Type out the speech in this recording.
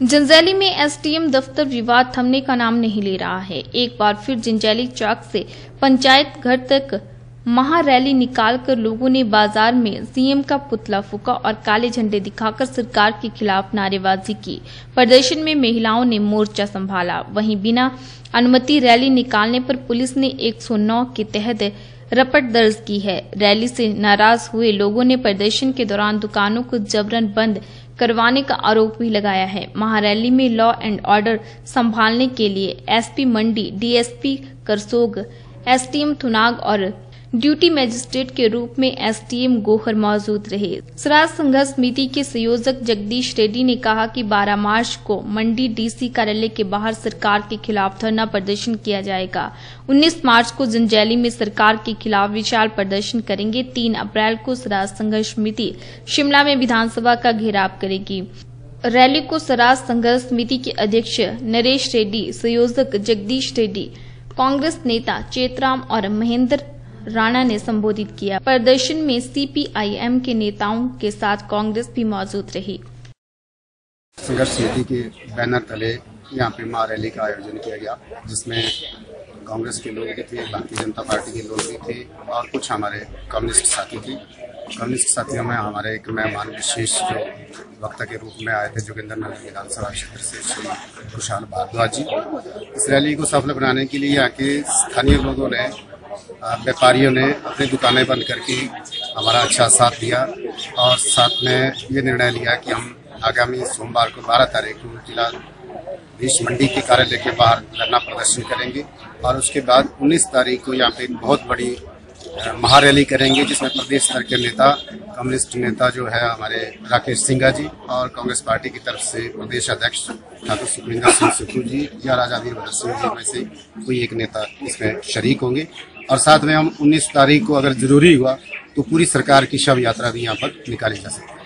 जंजैली में एसडीएम दफ्तर विवाद थमने का नाम नहीं ले रहा है। एक बार फिर जंजैली चौक से पंचायत घर तक महारैली निकालकर लोगों ने बाज़ार में सीएम का पुतला फूका और काले झंडे दिखाकर सरकार के खिलाफ नारेबाजी की। प्रदर्शन में महिलाओं ने मोर्चा संभाला। वहीं बिना अनुमति रैली निकालने पर पुलिस ने 109 के तहत रपट दर्ज की है। रैली से नाराज़ हुए लोगों ने प्रदर्शन के दौरान दुकानों को जबरन बंद करवाने का आरोप भी लगाया है। महारैली में लॉ एंड ऑर्डर संभालने के लिए SP Mandi, DSP Karsog, STM Thunag और ड्यूटी मजिस्ट्रेट के रूप में एसडीएम गोहर मौजूद रहे। स्वराज संघर्ष समिति के संयोजक जगदीश रेड्डी ने कहा कि 12 मार्च को मंडी डीसी कार्यालय के बाहर सरकार के खिलाफ धरना प्रदर्शन किया जाएगा। 19 मार्च को जंजैली में सरकार के खिलाफ विशाल प्रदर्शन करेंगे। 3 अप्रैल को स्वराज संघर्ष समिति शिमला में विधानसभा का घेराव करेगी। रैली को स्वराज संघर्ष समिति के अध्यक्ष नरेश रेड्डी, संयोजक जगदीश रेड्डी, कांग्रेस नेता चेतराम और महेंद्र राणा ने संबोधित किया। प्रदर्शन में सीपीआईएम के नेताओं के साथ कांग्रेस भी मौजूद रही। संघर्ष समिति के बैनर तले यहाँ पे महा रैली का आयोजन किया गया, जिसमें कांग्रेस के लोग भी थे, भारतीय जनता पार्टी के लोग भी थे और कुछ हमारे कम्युनिस्ट साथी थे। कम्युनिस्ट साथियों में हमारे एक मेहमान विशेष जो वक्ता के रूप में आए थे, जोगिंदर नगर विधानसभा क्षेत्र से श्री खुशहाल भारद्वाज जी। इस रैली को सफल बनाने के लिए यहाँ के स्थानीय लोगों ने व्यापारियों ने अपनी दुकानें बंद करके हमारा अच्छा साथ दिया और साथ में ये निर्णय लिया कि हम आगामी सोमवार को 12 तारीख को जिला बीस मंडी के कार्यालय के बाहर धरना प्रदर्शन करेंगे और उसके बाद 19 तारीख को यहाँ पे बहुत बड़ी महारैली करेंगे, जिसमें प्रदेश स्तर के नेता, कम्युनिस्ट नेता जो है हमारे राकेश सिंघा जी और कांग्रेस पार्टी की तरफ़ से प्रदेश अध्यक्ष ठाकुर सुखविंदर सिंह सुखू जी या राजा वीरभद्र सिंह जी में से कोई एक नेता इसमें शरीक होंगे। और साथ में हम 19 तारीख को अगर ज़रूरी हुआ तो पूरी सरकार की शव यात्रा भी यहाँ पर निकाली जा सकती है।